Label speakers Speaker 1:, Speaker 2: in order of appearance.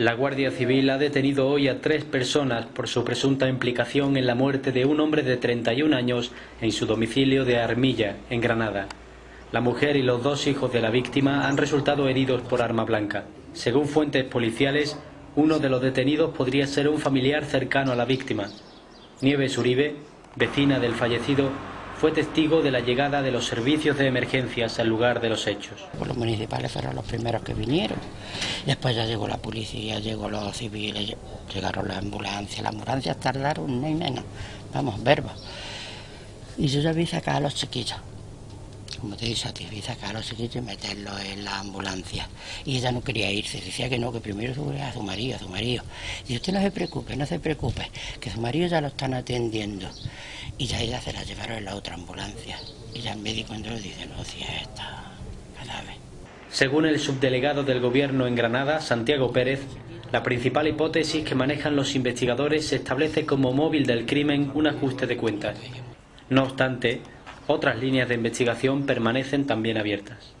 Speaker 1: La Guardia Civil ha detenido hoy a tres personas por su presunta implicación en la muerte de un hombre de 31 años en su domicilio de Armilla, en Granada. La mujer y los dos hijos de la víctima han resultado heridos por arma blanca. Según fuentes policiales, uno de los detenidos podría ser un familiar cercano a la víctima. Nieves Uribe, vecina del fallecido, fue testigo de la llegada de los servicios de emergencias al lugar de los hechos.
Speaker 2: Los municipales fueron los primeros que vinieron. Después ya llegó la policía, llegó los civiles, llegaron las ambulancias. Las ambulancias tardaron ni menos, vamos, verbo. Y yo ya vi sacar a los chiquillos. Como te ti, vi sacar a los chiquillos y meterlos en la ambulancia. Y ella no quería irse, decía que no, que primero subía a su marido, a su marido. Y usted no se preocupe, no se preocupe, que su marido ya lo están atendiendo y ya ella se la llevaron en la otra ambulancia. Y ya el médico entró y dice, no, si es esta cadáver.
Speaker 1: Según el subdelegado del gobierno en Granada, Santiago Pérez, la principal hipótesis que manejan los investigadores establece como móvil del crimen un ajuste de cuentas. No obstante, otras líneas de investigación permanecen también abiertas.